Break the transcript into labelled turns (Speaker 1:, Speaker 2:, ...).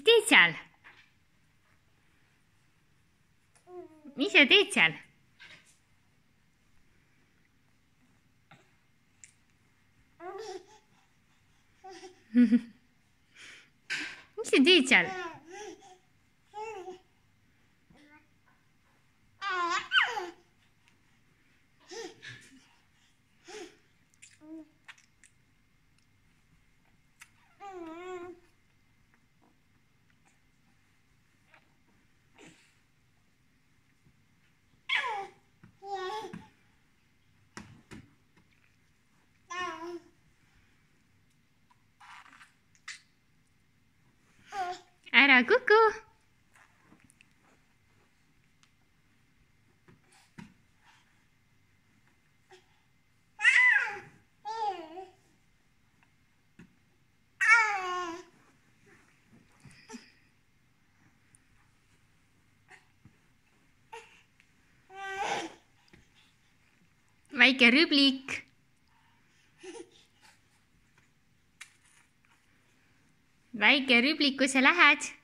Speaker 1: teed seal? mis sa teed seal? mis sa teed seal? Ära kuku. väike rüblik. väike rüblik, kus sa lähed?